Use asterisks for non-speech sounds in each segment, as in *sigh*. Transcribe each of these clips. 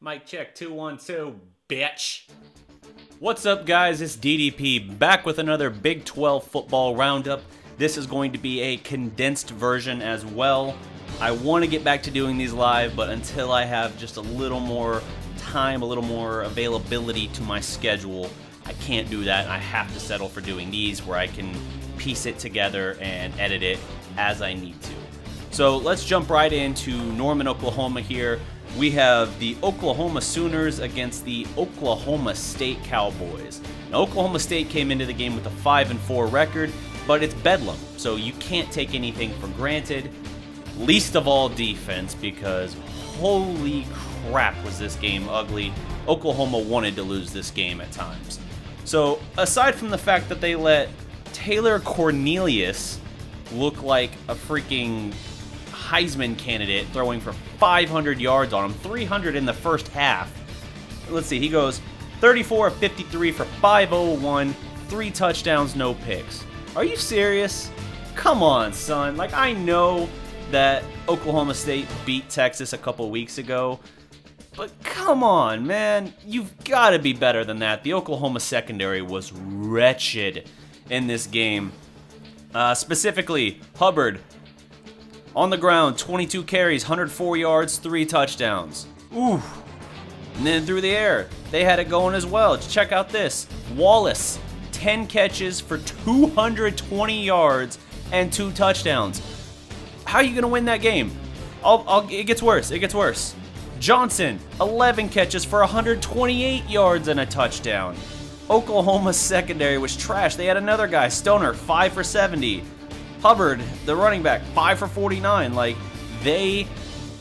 Mic check 212, bitch. What's up, guys? It's DDP back with another Big 12 football roundup. This is going to be a condensed version as well. I want to get back to doing these live, but until I have just a little more time, a little more availability to my schedule, I can't do that. I have to settle for doing these where I can piece it together and edit it as I need to. So let's jump right into Norman, Oklahoma here. We have the Oklahoma Sooners against the Oklahoma State Cowboys. Now, Oklahoma State came into the game with a 5 and 4 record, but it's bedlam, so you can't take anything for granted. Least of all defense, because holy crap was this game ugly. Oklahoma wanted to lose this game at times. So, aside from the fact that they let Taylor Cornelius look like a freaking Heisman candidate throwing for 500 yards on him, 300 in the first half. Let's see, he goes 34 of 53 for 501, three touchdowns, no picks. Are you serious? Come on, son. Like, I know that Oklahoma State beat Texas a couple weeks ago, but come on, man. You've got to be better than that. The Oklahoma secondary was wretched in this game. Uh, specifically, Hubbard, on the ground, 22 carries, 104 yards, 3 touchdowns. Ooh. And then through the air, they had it going as well. Check out this. Wallace, 10 catches for 220 yards and 2 touchdowns. How are you going to win that game? I'll, I'll, it gets worse. It gets worse. Johnson, 11 catches for 128 yards and a touchdown. Oklahoma's secondary was trash. They had another guy, Stoner, 5 for 70. Hubbard, the running back, 5 for 49. Like, they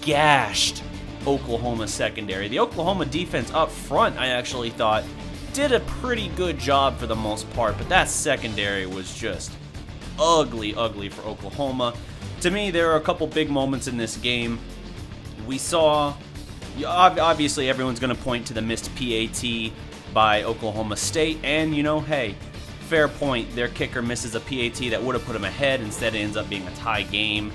gashed Oklahoma secondary. The Oklahoma defense up front, I actually thought, did a pretty good job for the most part, but that secondary was just ugly, ugly for Oklahoma. To me, there are a couple big moments in this game. We saw, obviously, everyone's going to point to the missed PAT by Oklahoma State, and you know, hey, fair point. Their kicker misses a PAT that would have put them ahead. Instead, it ends up being a tie game.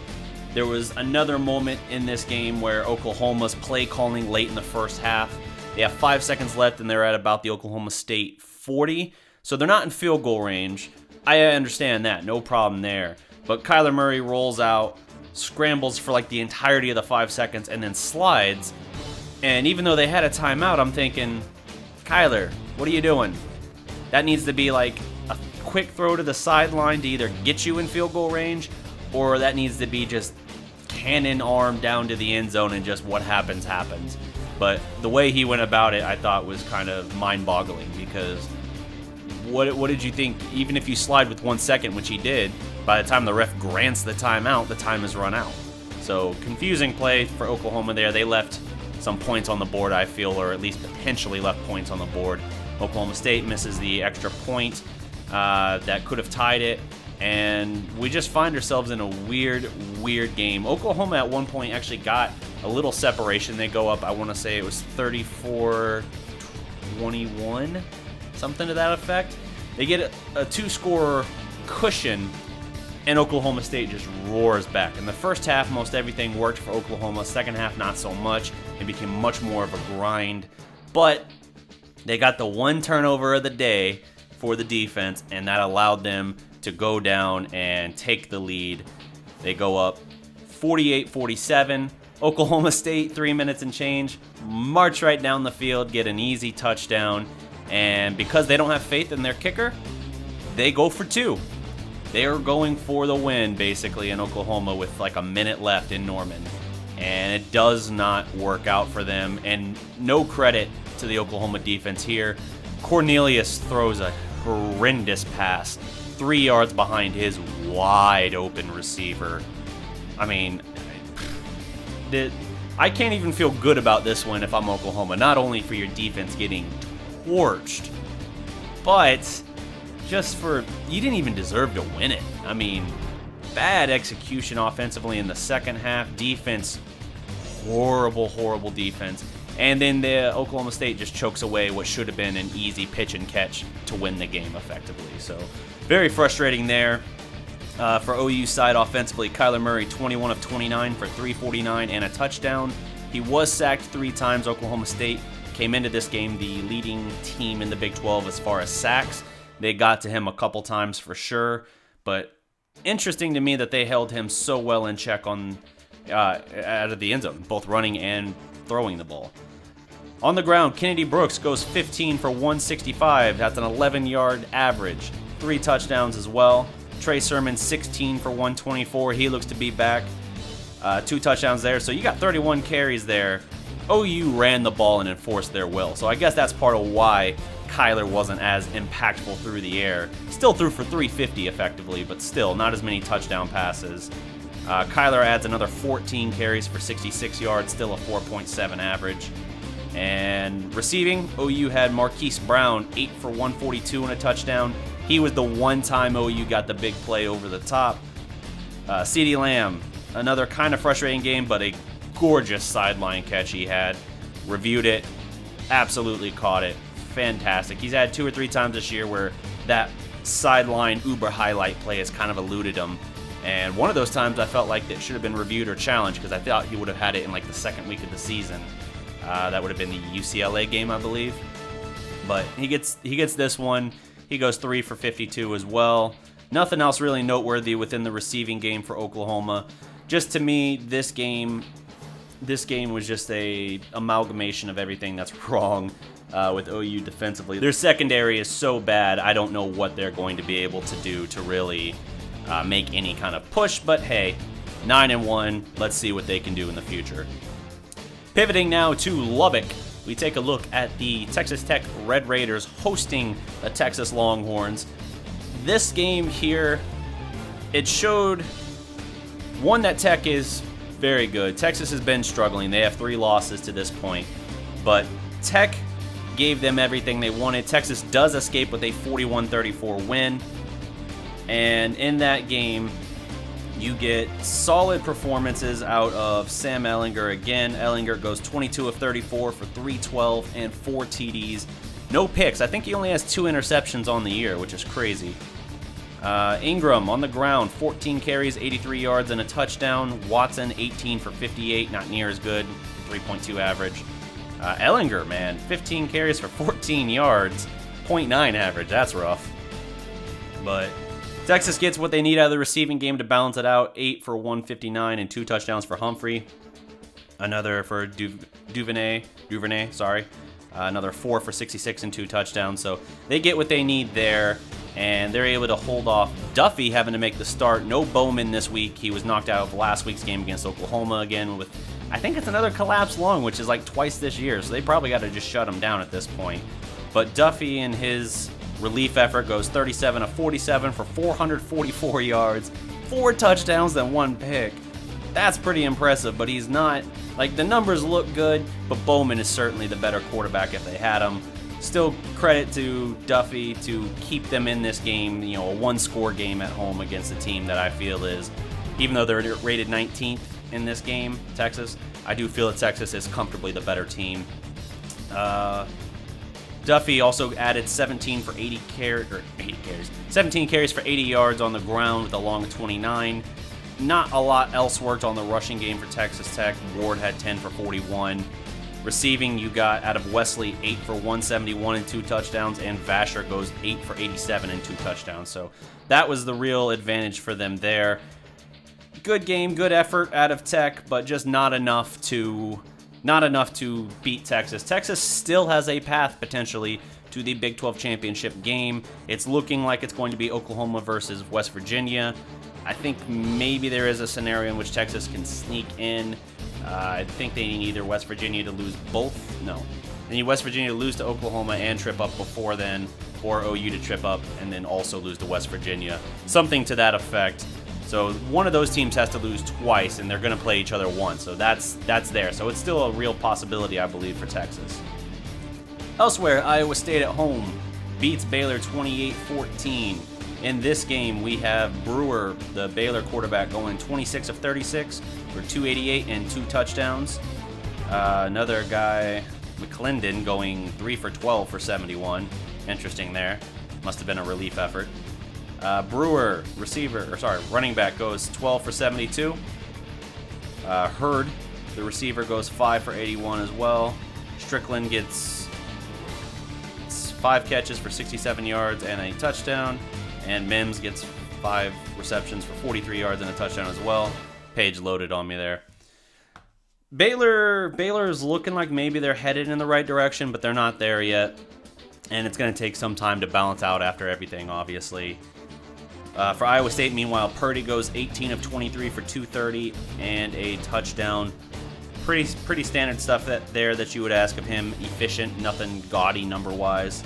There was another moment in this game where Oklahoma's play calling late in the first half. They have five seconds left and they're at about the Oklahoma State 40. So they're not in field goal range. I understand that, no problem there. But Kyler Murray rolls out, scrambles for like the entirety of the five seconds, and then slides. And even though they had a timeout, I'm thinking, Kyler, what are you doing? That needs to be like quick throw to the sideline to either get you in field goal range, or that needs to be just cannon arm down to the end zone and just what happens, happens. But the way he went about it, I thought was kind of mind boggling because what, what did you think? Even if you slide with one second, which he did, by the time the ref grants the timeout, the time has run out. So confusing play for Oklahoma there. They left some points on the board, I feel, or at least potentially left points on the board. Oklahoma State misses the extra point uh, that could have tied it. And we just find ourselves in a weird, weird game. Oklahoma at one point actually got a little separation. They go up, I want to say it was 34 21, something to that effect. They get a, a two score cushion, and Oklahoma State just roars back. In the first half, most everything worked for Oklahoma. Second half, not so much. It became much more of a grind. But they got the one turnover of the day for the defense, and that allowed them to go down and take the lead. They go up 48 47. Oklahoma *laughs* State, three minutes and change, march right down the field, get an easy touchdown, and because they don't have faith in their kicker, they go for two. They are going for the win, basically, in Oklahoma with like a minute left in Norman. And it does not work out for them. And no credit to the Oklahoma defense here. Cornelius throws a horrendous pass, three yards behind his wide open receiver. I mean, the, I can't even feel good about this one if I'm Oklahoma. Not only for your defense getting torched, but just for you didn't even deserve to win it. I mean, bad execution offensively in the second half. Defense, horrible, horrible defense. And then the Oklahoma State just chokes away what should have been an easy pitch and catch to win the game effectively. So very frustrating there. Uh, for OU side offensively, Kyler Murray 21 of 29 for 349 and a touchdown. He was sacked three times. Oklahoma State came into this game the leading team in the Big 12 as far as sacks. They got to him a couple times for sure, but interesting to me that they held him so well in check on uh, out of the end zone, both running and throwing the ball. On the ground, Kennedy Brooks goes 15 for 165. That's an 11 yard average. Three touchdowns as well. Trey Sermon 16 for 124. He looks to be back. Uh, two touchdowns there. So you got 31 carries there. OU ran the ball and enforced their will. So I guess that's part of why Kyler wasn't as impactful through the air. Still threw for 350 effectively, but still not as many touchdown passes. Uh, Kyler adds another 14 carries for 66 yards, still a 4.7 average. And receiving, OU had Marquise Brown, 8 for 142 and a touchdown. He was the one time OU got the big play over the top. Uh, CeeDee Lamb, another kind of frustrating game, but a gorgeous sideline catch he had. Reviewed it, absolutely caught it. Fantastic. He's had two or three times this year where that sideline uber highlight play has kind of eluded him. And one of those times I felt like it should have been reviewed or challenged because I thought he would have had it in like the second week of the season. Uh, that would have been the UCLA game, I believe. But he gets he gets this one. He goes three for 52 as well. Nothing else really noteworthy within the receiving game for Oklahoma. Just to me, this game, this game was just a amalgamation of everything that's *laughs* wrong uh, with OU defensively. Their secondary is so bad. I don't know what they're going to be able to do to really uh, make any kind of push. But hey, nine and one. Let's see what they can do in the future. Pivoting now to Lubbock, we take a look at the Texas Tech Red Raiders hosting the Texas Longhorns. This game here, it showed one that Tech is very good. Texas has been struggling. They have three losses to this point, but Tech gave them everything they wanted. Texas does escape with a 41-34 win. And in that game, you get solid performances out of Sam Ehlinger again. Ehlinger goes 22 of 34 for 312 and 4 TDs. No picks. I think he only has two interceptions on the year, which is crazy. Uh, Ingram on the ground, 14 carries, 83 yards, and a touchdown. Watson, 18 for 58, not near as good, 3.2 average. Uh, Ehlinger, man, 15 carries for 14 yards, 0.9 average. That's rough. But Texas gets what they need out of the receiving game to balance it out. Eight for 159 and two touchdowns for Humphrey. Another for du Duvernay, Duvernay, sorry. Uh, another four for 66 and two touchdowns. So they get what they need there, and they're able to hold off Duffey having to make the start. No Bowman this week. He was knocked out of last week's game against Oklahoma again with, I think it's another collapse long, which is like twice this year. So they probably got to just shut him down at this point. But Duffey and his relief effort goes 37 of 47 for 444 *laughs* yards, four touchdowns, and one pick. That's pretty impressive, but he's not, like, the numbers look good, but Bowman is certainly the better quarterback if they had him. Still credit to Duffey to keep them in this game, you know, a one score game at home against a team that I feel is, even though they're rated 19th in this game, Texas, I do feel that Texas is comfortably the better team. Uh, Duffey also added 17 for 80 carries, or 80 carries, 17 carries for 80 yards on the ground with a long 29. Not a lot else worked on the rushing game for Texas Tech. Ward had 10 for 41. Receiving, you got out of Wesley 8 for 171 and two touchdowns, and Vasher goes 8 for 87 and two touchdowns. So that was the real advantage for them there. Good game, good effort out of Tech, but just not enough to not enough to beat Texas. Texas still has a path potentially to the Big 12 championship game. It's looking like it's going to be Oklahoma versus West Virginia. I think maybe there is a scenario in which Texas can sneak in. Uh, I think they need either West Virginia to lose both. No. They need West Virginia to lose to Oklahoma and trip up before then, or OU to trip up and then also lose to West Virginia. Something to that effect. So one of those teams has to lose twice, and they're going to play each other once. So that's that's there. So it's still a real possibility, I believe, for Texas. Elsewhere, Iowa State at home beats Baylor 28-14. In this game, we have Brewer, the Baylor quarterback, going 26 of 36 for 288 and two touchdowns. Uh, another guy, McClendon, going 3 for 12 for 71. Interesting there. Must have been a relief effort. Uh, Brewer, receiver, or sorry, running back goes 12 for 72. Uh, Hurd, The receiver goes 5 for 81 as well. Strickland gets five catches for 67 yards and a touchdown. And Mims gets five receptions for 43 yards and a touchdown as well. Page loaded on me there. Baylor Baylor is looking like maybe they're headed in the right direction, but they're not there yet. And it's going to take some time to balance out after everything, obviously. Uh, for Iowa State, meanwhile, Purdy goes 18 of 23 for 230 and a touchdown. Pretty pretty standard stuff that there that you would ask of him. Efficient, nothing gaudy number-wise.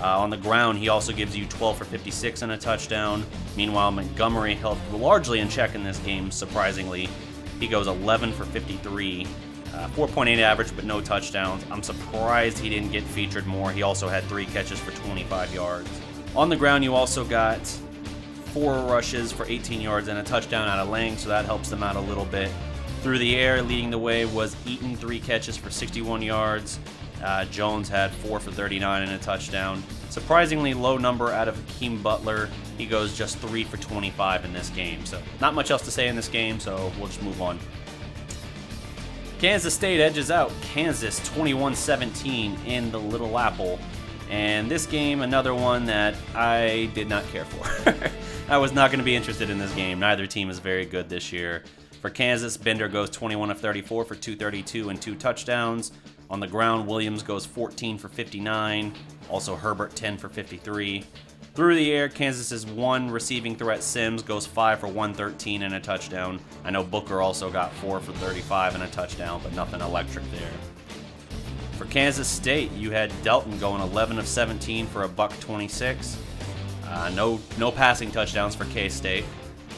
Uh, on the ground, he also gives you 12 for 56 and a touchdown. Meanwhile, Montgomery held largely in check in this game, surprisingly. He goes 11 for 53. Uh, 4.8 average, but no touchdowns. I'm surprised he didn't get featured more. He also had three catches for 25 yards. On the ground, you also got four rushes for 18 yards and a touchdown out of Lang, so that helps them out a little bit. Through the air, leading the way was Eaton, three catches for 61 yards. Uh, Jones had four for 39 and a touchdown. Surprisingly low number out of Hakeem Butler. He goes just three for 25 in this game. So not much else to say in this game, so we'll just move on. Kansas State edges out Kansas 21-17 in the Little Apple. And this game, another one that I did not care for. *laughs* I was not going to be interested in this game. Neither team is very good this year. For Kansas, Bender goes 21 of 34 for 232 and two touchdowns. On the ground, Williams goes 14 for 59. Also, Herbert 10 for 53. Through the air, Kansas's one receiving threat, Sims, goes 5 for 113 and a touchdown. I know Booker also got 4 for 35 and a touchdown, but nothing electric there. For Kansas State, you had Delton going 11 of 17 for a buck 26. Uh, no, no passing touchdowns for K-State.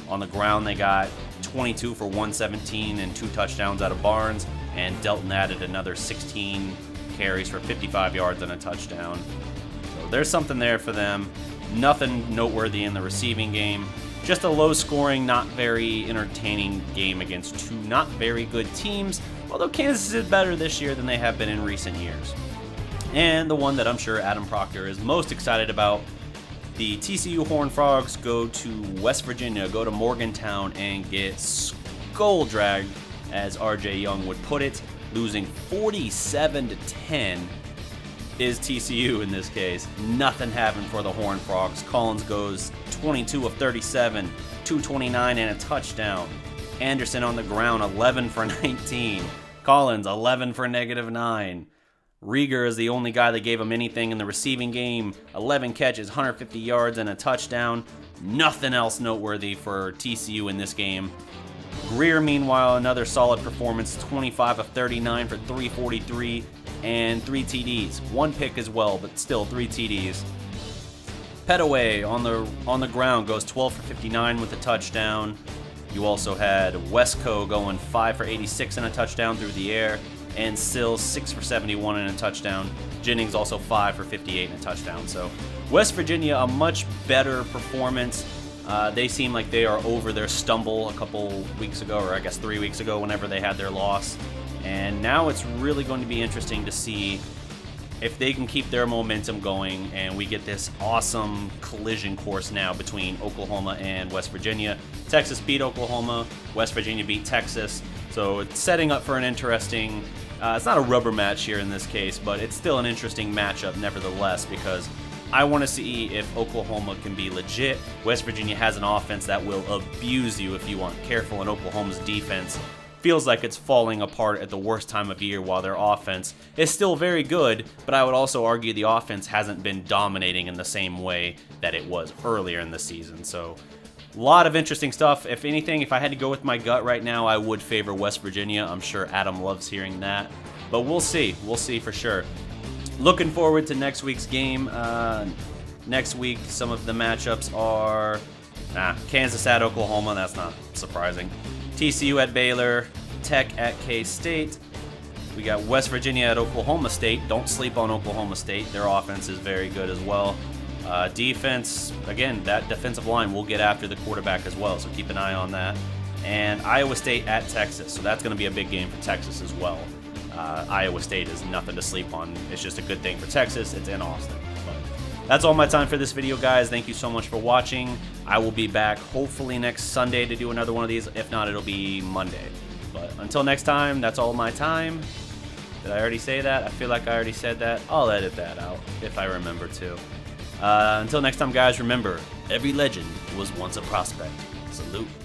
On the ground, they got 22 for 117 and two touchdowns out of Barnes and Delton added another 16 carries for 55 yards and a touchdown. So there's something there for them. Nothing noteworthy in the receiving game. Just a low scoring, not very entertaining game against two not very good teams, although Kansas is better this year than they have been in recent years. And the one that I'm sure Adam Proctor is most excited about the TCU Horned Frogs go to West Virginia, go to Morgantown, and get skull dragged as RJ Young would put it, losing 47 to 10 is TCU in this case. Nothing happened for the Horned Frogs. Collins goes 22 of 37, 229 and a touchdown. Anderson on the ground 11 for 19. Collins 11 for negative 9. Reagor is the only guy that gave him anything in the receiving game. 11 catches, 150 yards, and a touchdown. Nothing else noteworthy for TCU in this game. Grier, meanwhile, another solid performance 25 of 39 for 343 and three TDs. One pick as well, but still three TDs. Pettaway on the on the ground goes 12 for 59 with a touchdown. You also had Wesco going 5 for 86 and a touchdown through the air, and Sills 6 for 71 and a touchdown. Jennings also 5 for 58 and a touchdown. So West Virginia, a much better performance. Uh, they seem like they are over their stumble a couple weeks ago, or I guess three weeks ago, whenever they had their loss. And now it's really going to be interesting to see if they can keep their momentum going and we get this awesome collision course now between Oklahoma and West Virginia. Texas beat Oklahoma, West Virginia beat Texas. So it's setting up for an interesting, uh, it's not a rubber match here in this case, but it's still an interesting matchup nevertheless because I want to see if Oklahoma can be legit. West Virginia has an offense that will abuse you if you aren't careful, and Oklahoma's defense feels like it's falling apart at the worst time of year while their offense is still very good, but I would also argue the offense hasn't been dominating in the same way that it was earlier in the season. So a lot of interesting stuff. If anything, if I had to go with my gut right now, I would favor West Virginia. I'm sure Adam loves hearing that. But we'll see. We'll see for sure looking forward to next week's game. Uh, next week, some of the matchups are nah, Kansas at Oklahoma. That's not surprising. TCU at Baylor, Tech at K State. We got West Virginia at Oklahoma State. Don't sleep on Oklahoma State. Their offense is very good as well. Uh, defense, again, that defensive line will get after the quarterback as well, so keep an eye on that. And Iowa State at Texas, so that's going to be a big game for Texas as well. Uh, Iowa State is nothing to sleep on. It's just a good thing for Texas. It's in Austin. But that's all my time for this video, guys. Thank you so much for watching. I will be back hopefully next Sunday to do another one of these. If not, it'll be Monday. But until next time, that's all my time. Did I already say that? I feel like I already said that. I'll edit that out if I remember to. Uh, until next time, guys, remember every legend was once a prospect. Salute.